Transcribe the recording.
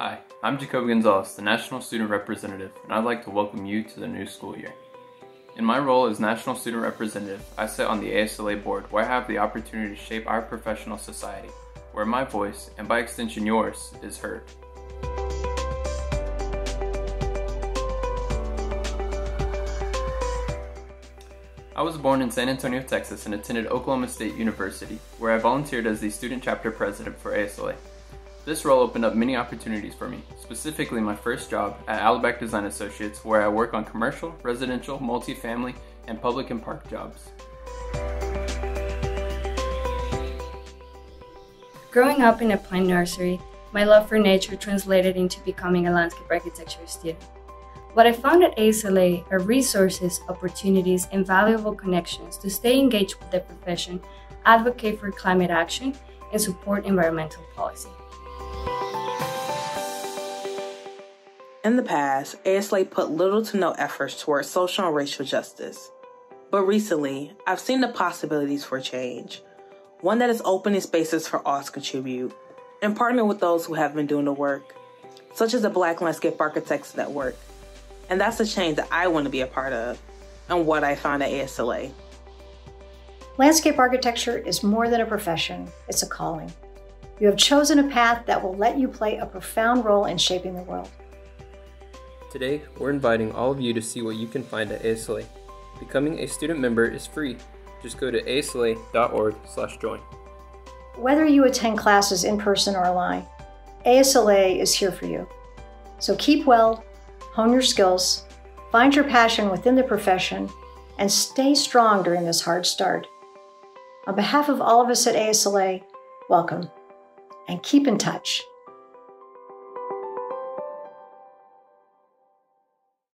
Hi, I'm Jacoby Gonzalez, the National Student Representative, and I'd like to welcome you to the new school year. In my role as National Student Representative, I sit on the ASLA board where I have the opportunity to shape our professional society, where my voice, and by extension yours, is heard. I was born in San Antonio, Texas and attended Oklahoma State University, where I volunteered as the student chapter president for ASLA. This role opened up many opportunities for me, specifically my first job at Alabac Design Associates, where I work on commercial, residential, multifamily, and public and park jobs. Growing up in a plant nursery, my love for nature translated into becoming a landscape architecture student. What I found at ASLA are resources, opportunities, and valuable connections to stay engaged with the profession, advocate for climate action, and support environmental policy. In the past, ASLA put little to no efforts towards social and racial justice. But recently, I've seen the possibilities for change. One that is opening spaces for all to contribute and partner with those who have been doing the work, such as the Black Landscape Architects Network. And that's a change that I want to be a part of and what I found at ASLA. Landscape architecture is more than a profession, it's a calling. You have chosen a path that will let you play a profound role in shaping the world. Today, we're inviting all of you to see what you can find at ASLA. Becoming a student member is free. Just go to asla.org/join. Whether you attend classes in person or online, ASLA is here for you. So keep well, hone your skills, find your passion within the profession, and stay strong during this hard start. On behalf of all of us at ASLA, welcome and keep in touch.